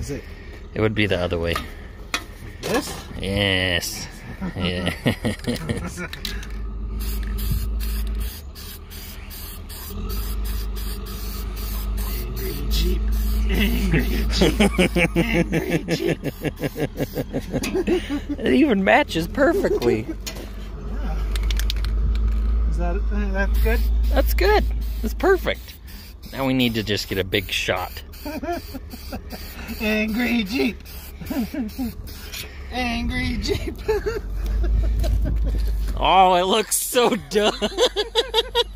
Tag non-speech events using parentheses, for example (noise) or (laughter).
Is it It would be the other way. this? Yes. Yes. Angry Jeep. Angry Jeep. Angry Jeep. it even matches perfectly. Is that that's good? That's good. That's perfect. Now we need to just get a big shot. (laughs) Angry Jeep. Angry Jeep. Oh, it looks so dumb. (laughs)